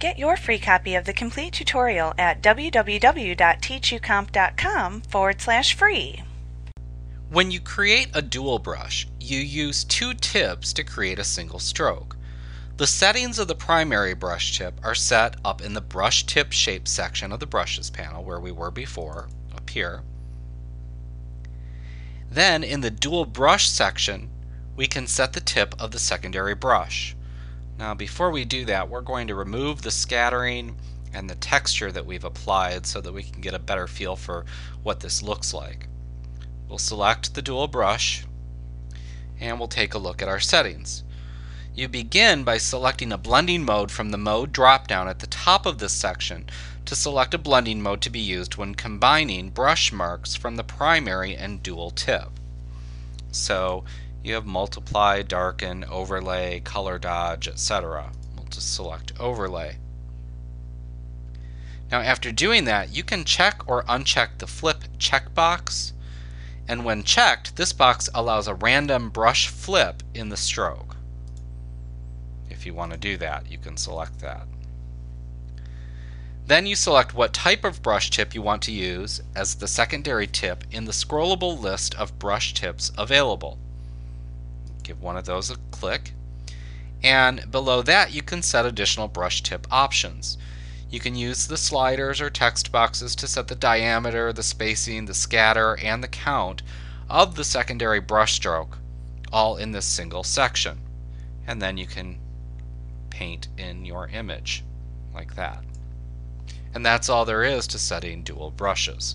Get your free copy of the complete tutorial at www.teachucomp.com forward slash free. When you create a dual brush, you use two tips to create a single stroke. The settings of the primary brush tip are set up in the brush tip shape section of the brushes panel where we were before, up here. Then in the dual brush section, we can set the tip of the secondary brush. Now before we do that, we're going to remove the scattering and the texture that we've applied so that we can get a better feel for what this looks like. We'll select the dual brush and we'll take a look at our settings. You begin by selecting a blending mode from the mode dropdown at the top of this section to select a blending mode to be used when combining brush marks from the primary and dual tip. So you have multiply, darken, overlay, color dodge, etc. We'll just select overlay. Now after doing that, you can check or uncheck the flip checkbox and when checked, this box allows a random brush flip in the stroke. If you want to do that, you can select that. Then you select what type of brush tip you want to use as the secondary tip in the scrollable list of brush tips available. Give one of those a click. And below that you can set additional brush tip options. You can use the sliders or text boxes to set the diameter, the spacing, the scatter, and the count of the secondary brush stroke all in this single section. And then you can paint in your image like that. And that's all there is to setting dual brushes.